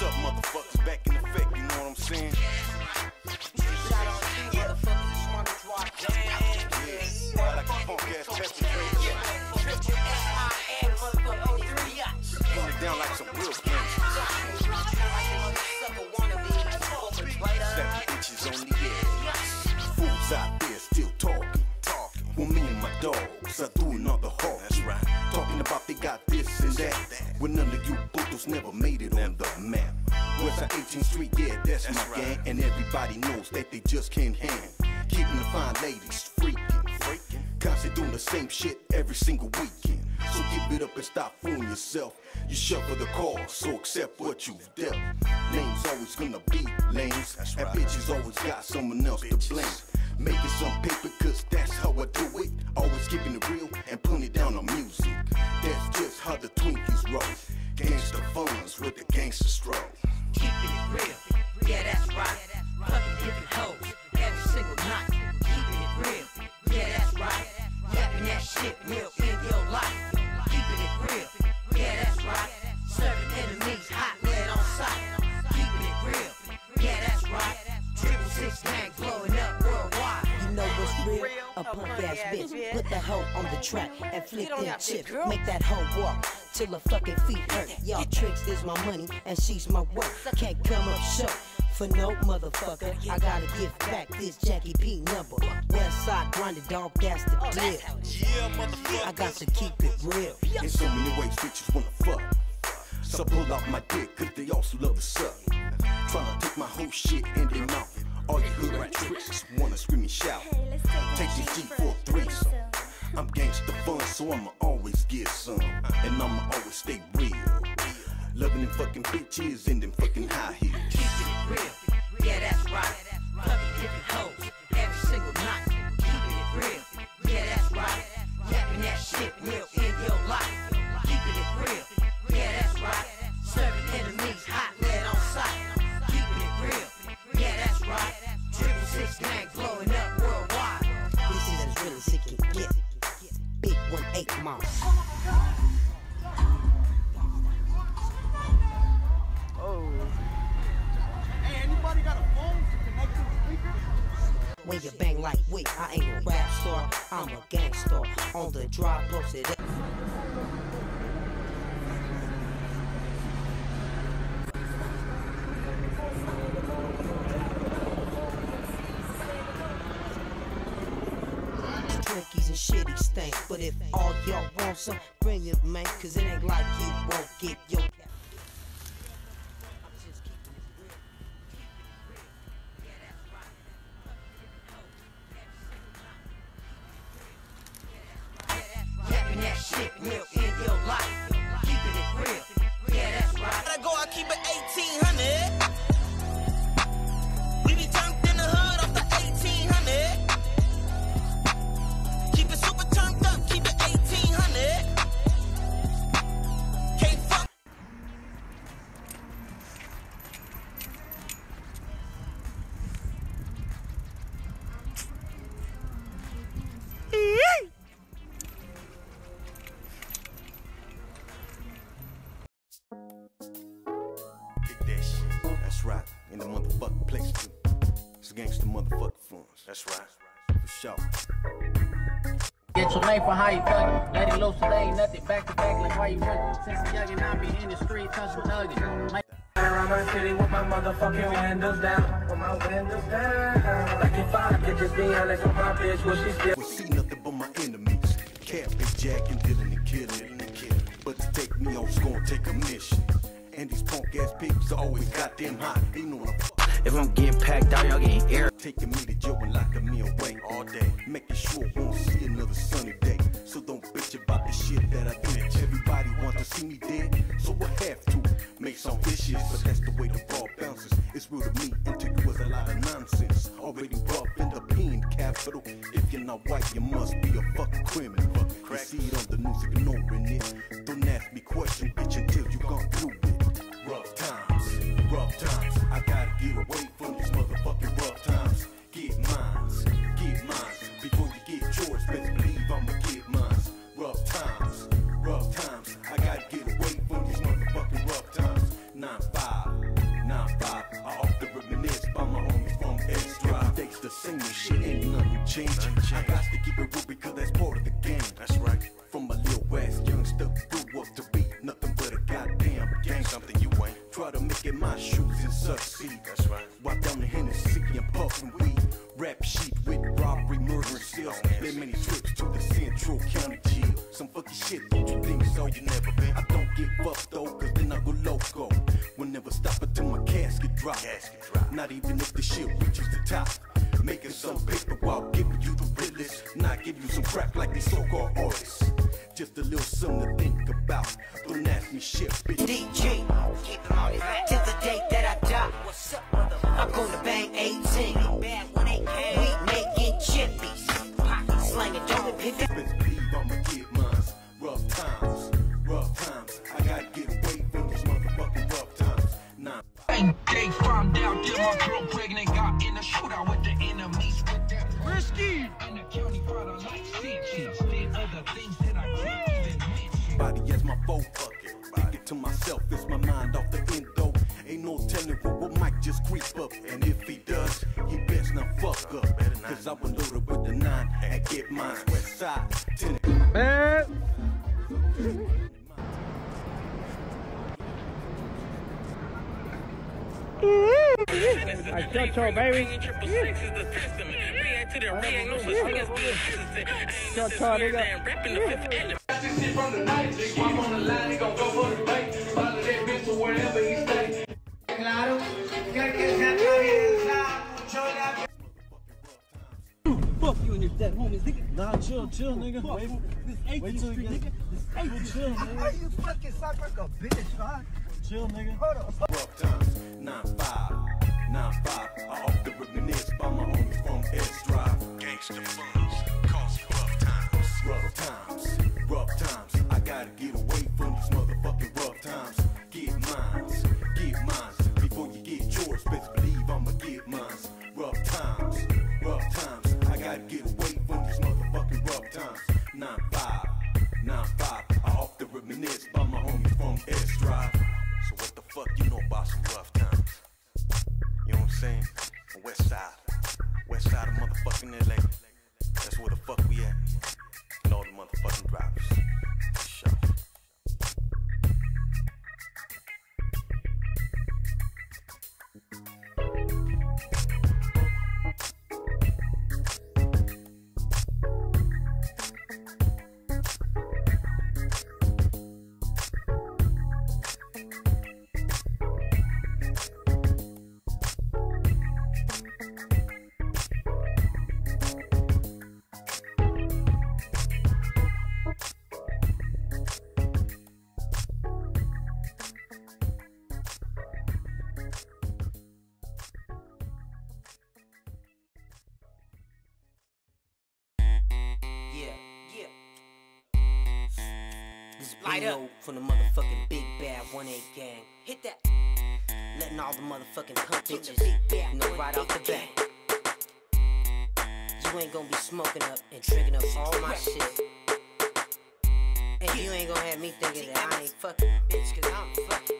What's up, motherfuckers? Back in effect, you know what I'm saying? Shout out to you. Yeah, on the air. That's right. Talking about they got this and that. When none of you booters never made 18th Street, yeah, that's, my right. gang. And everybody knows that they just can't hang. Keeping the fine ladies freaking. Freaking. Constantly doing the same shit every single weekend. So give it up and stop fooling yourself. You shuffle the cause, so accept what you've dealt. Names always gonna be lanes. and bitches always got someone else to blame. Making some paper, cause that's how I do it. Always keeping it real and putting it down on music. That's just how the Twinkies roll. Gangsta funds with the punk ass bitch. Put the hoe on the track and flick them chips. Make that hoe walk till her fucking feet hurt. Y'all tricks is my money and she's my work. Can't come up short. For no motherfucker, I gotta give back this Jackie P number. West side grinded dog, that's the deal. Yeah, motherfucker. I got to keep it real. In so many ways, bitches wanna fuck. So pull out my dick, cause they also love to suck. Tryna take my whole shit in their mouth. All you hood rat tricks wanna scream and shout. Take this G for a threesome. I'm gangsta fun, so I'ma always get some. And I'ma always stay real. Loving them fucking bitches in them fucking high heels. Keeping it real. Yeah, that's Big one eight mom. When you bang like wait, I ain't a rap star, I'm a gangster. On the drive, posted it. Twinkies and shitty stink. But if all y'all want some, bring it, man, cause it ain't like you won't get your. That's right. In the motherfucking place too. It's gangsta motherfucking fluence. That's right. For sure. Get your name for how you thuggin'. Let it loose, it ain't nothing. Back to back, like why you working? Since a youngin', I be in the street, touching nuggets. My Around my city with my motherfucking windows down. With my windows down. Like if I could just be honest with my bitch, will she still? will see nothing but my enemies. Capping, jacking, dealing and killing. But to take me on, it's gonna take a mission. And these punk ass pigs are always goddamn hot. They know what I'm If I'm getting packed out, y'all getting air. taking me to jail and locking me away all day. Making sure I won't see another sunny day. So don't bitch about the shit that I do. Everybody want to see me dead, so I have to make some vicious. But that's the way the ball bounces. It's real to me, and to you was a lot of nonsense. Already rough in the pen capital. If you're not white, you must be a fucking criminal. You see it on the news, ignoring it. Don't ask me questions, bitch, until you gone through it. Away from these motherfucking succeed. That's right. Wipe down the Hennessy and puffin' weed. Rap sheet with robbery, murder, and sales. Been many trips to the Central County Jail. Some fucking shit, don't you think so? You never been. I don't give up though, cause then I go loco. Will never stop until my casket drop. Casket drop. Not even if the shit reaches the top. Making some paper while giving you the realest. Not giving you some crack like these so-called artists. Just a little something to think about. Don't ask me shit, bitch. DJ, keep it on it till the day that I die. What's up, I'm gonna bang 18. We making chippies. Slanging dope and pivot. Best believe I'ma get mines. Rough times, rough times. I gotta get away from these motherfucking rough times. Nah. And they found out that my girl pregnant got in a shootout with the enemies with that risky. In the county for the life sentence. Body as my foe. Thinking to myself, it's my mind off the endo. Ain't no telling what, what might just creep up. And if he does, he best not fuck up. Cause I was loaded with the nine and get mine west side. Tenant. I shut your baby. Shut your nigga. Fuck you and your dead homies, nigga. Nah, chill, chill, nigga. Fuck, Wait, this wait 18th till Street, you nigga. get. This 18th Chill, Street. nigga. you fucking suck like a bitch, dog? Chill, nigga. Hold on. rough times. Nine five, 9 5. I often reminisce by my homies from S Drive. Gangsta funds, cost rough times. Rough times, rough times. I gotta get away from these motherfucking rough times. Get mines, get mines. Before you get yours, best believe I'ma get mines. Rough times, rough times. I gotta get away from these motherfucking rough times. 9 This Light Light up. up from the motherfucking big bad 1A gang. Hit that. Letting all the motherfucking punk bitches know right off the bat. You ain't gonna be smoking up and drinking up all my shit. And you ain't gonna have me thinking that I ain't fucking, bitch, cause I'm fucking.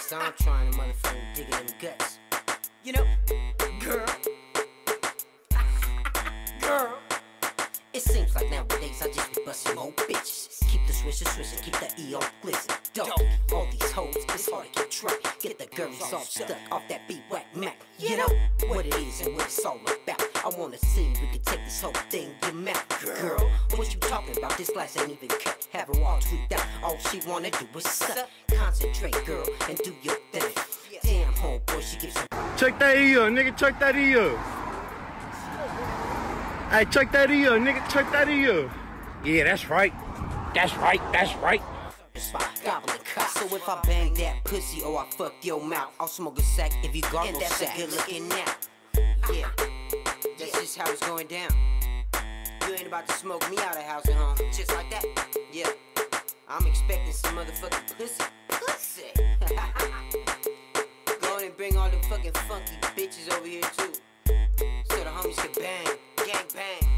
So I'm trying to motherfucking dig in them guts. You know, girl. girl. It seems like nowadays I just be busting more bitches. Keep the swisher swisher, keep the E on glisten. Dope. All these hoes, it's hard to keep track. Get the girls all stuck off that beat whack mac. You know what it is and what it's all about. I wanna see if we can take this whole thing your mouth. Girl, what you talking about? This glass ain't even cut. Have her all tweaked out. All she wanna do is suck. Concentrate, girl, and do your thing. Damn, homeboy, she gives some. Check that E up, nigga. Check that E up. Hey, check that E up, nigga. Check that E up. Yeah, that's right. That's right. That's right. gobbling cock. So if I bang that pussy or I fuck your mouth, I'll smoke a sack if you gargle and that's a good looking now. Yeah, that's just how it's going down. You ain't about to smoke me out of house at home, just like that. Yeah, I'm expecting some motherfucking pussy. Pussy. Go on and bring all them fucking funky bitches over here too, so the homies can bang, gang bang.